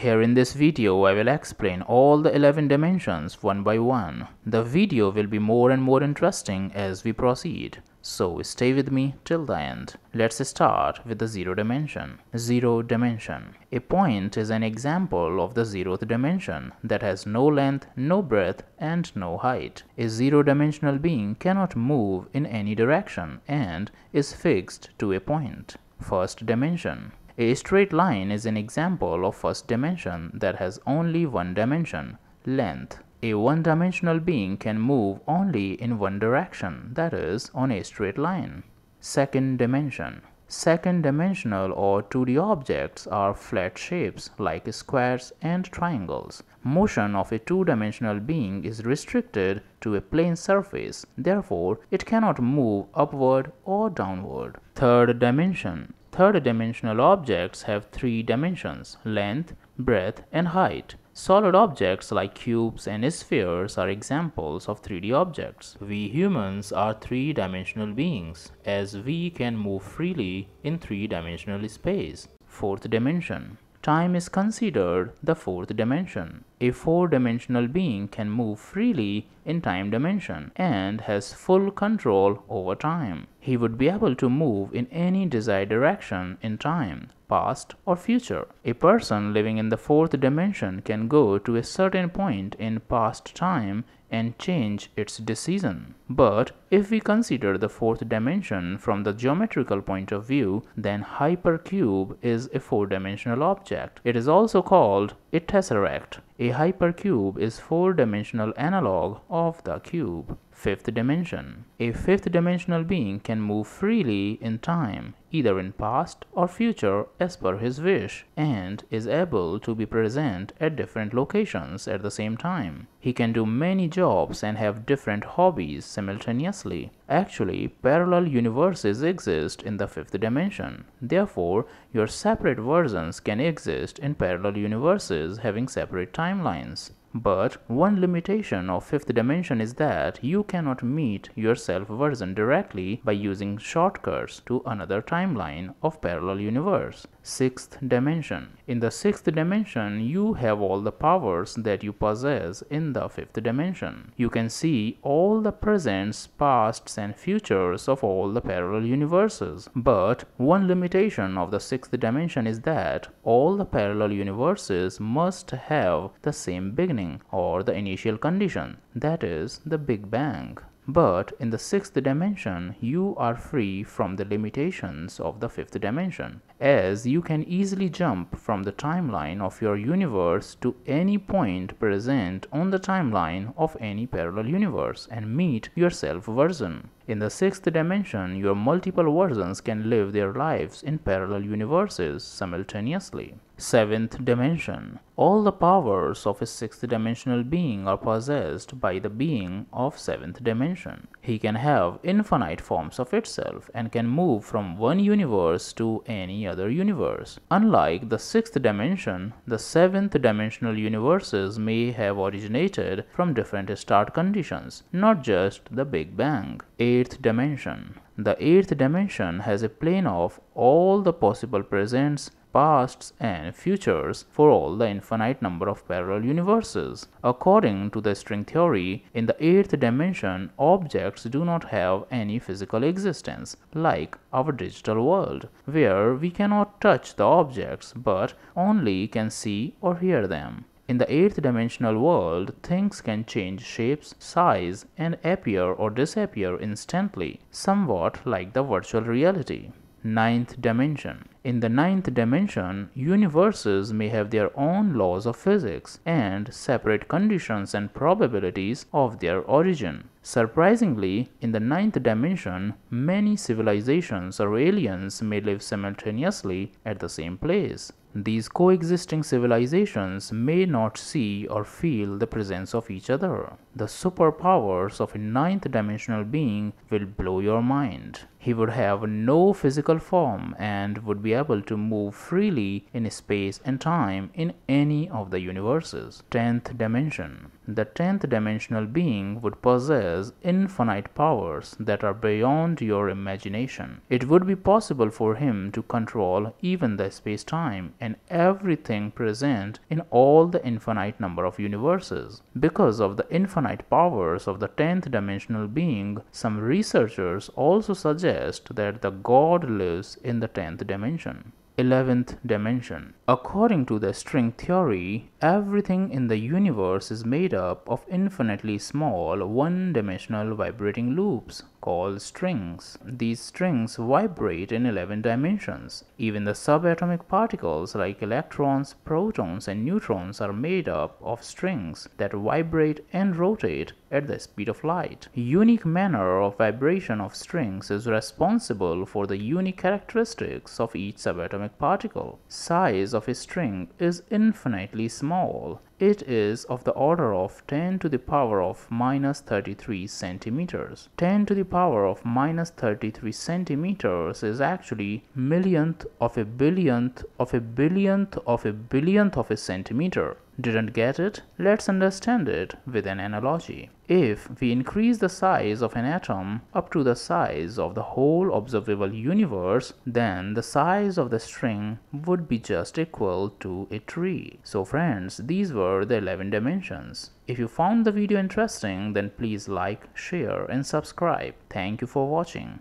Here in this video I will explain all the 11 dimensions one by one. The video will be more and more interesting as we proceed. So stay with me till the end. Let's start with the zero dimension. Zero dimension. A point is an example of the zeroth dimension that has no length, no breadth and no height. A zero dimensional being cannot move in any direction and is fixed to a point. First dimension. A straight line is an example of first dimension that has only one dimension, length. A one-dimensional being can move only in one direction, that is, on a straight line. Second dimension. Second dimensional or 2D objects are flat shapes like squares and triangles. Motion of a two-dimensional being is restricted to a plane surface, therefore it cannot move upward or downward. Third dimension. Third dimensional objects have three dimensions length, breadth, and height. Solid objects like cubes and spheres are examples of 3D objects. We humans are three dimensional beings as we can move freely in three dimensional space. Fourth dimension. Time is considered the fourth dimension. A four-dimensional being can move freely in time dimension and has full control over time. He would be able to move in any desired direction in time, past or future. A person living in the fourth dimension can go to a certain point in past time and change its decision. But if we consider the fourth dimension from the geometrical point of view, then hypercube is a four-dimensional object. It is also called a tesseract. A hypercube is four-dimensional analog of the cube. Fifth dimension. A fifth dimensional being can move freely in time, either in past or future as per his wish, and is able to be present at different locations at the same time. He can do many jobs and have different hobbies simultaneously. Actually, parallel universes exist in the fifth dimension. Therefore, your separate versions can exist in parallel universes having separate timelines. But one limitation of fifth dimension is that you cannot meet your self version directly by using shortcuts to another timeline of parallel universe. Sixth dimension. In the sixth dimension, you have all the powers that you possess in the fifth dimension. You can see all the presents, pasts, and futures of all the parallel universes. But one limitation of the sixth dimension is that all the parallel universes must have the same beginning or the initial condition, that is, the Big Bang. But in the sixth dimension, you are free from the limitations of the fifth dimension, as you can easily jump from the timeline of your universe to any point present on the timeline of any parallel universe and meet your self version. In the sixth dimension, your multiple versions can live their lives in parallel universes simultaneously. Seventh dimension. All the powers of a sixth dimensional being are possessed by the being of seventh dimension. He can have infinite forms of itself and can move from one universe to any other universe. Unlike the sixth dimension, the seventh dimensional universes may have originated from different start conditions, not just the Big Bang. Eighth dimension. The eighth dimension has a plane of all the possible presents, pasts and futures for all the infinite number of parallel universes. According to the string theory, in the eighth dimension, objects do not have any physical existence, like our digital world, where we cannot touch the objects but only can see or hear them. In the eighth dimensional world, things can change shapes, size, and appear or disappear instantly, somewhat like the virtual reality. Ninth dimension. In the ninth dimension, universes may have their own laws of physics and separate conditions and probabilities of their origin. Surprisingly, in the ninth dimension, many civilizations or aliens may live simultaneously at the same place. These coexisting civilizations may not see or feel the presence of each other. The superpowers of a ninth dimensional being will blow your mind. He would have no physical form and would be able to move freely in space and time in any of the universes. 10th dimension. The 10th dimensional being would possess infinite powers that are beyond your imagination. It would be possible for him to control even the space-time and everything present in all the infinite number of universes. Because of the infinite powers of the 10th dimensional being, some researchers also suggest that the God lives in the 10th dimension. 11th dimension. According to the string theory, everything in the universe is made up of infinitely small one-dimensional vibrating loops called strings. These strings vibrate in 11 dimensions. Even the subatomic particles like electrons, protons and neutrons are made up of strings that vibrate and rotate at the speed of light. Unique manner of vibration of strings is responsible for the unique characteristics of each subatomic particle. Size of a string is infinitely small it is of the order of 10 to the power of minus 33 centimeters. 10 to the power of minus 33 centimeters is actually millionth of a billionth of a billionth of a billionth of a centimeter. Didn't get it? Let's understand it with an analogy. If we increase the size of an atom up to the size of the whole observable universe, then the size of the string would be just equal to a tree. So friends, these were the 11 dimensions. If you found the video interesting, then please like, share and subscribe. Thank you for watching.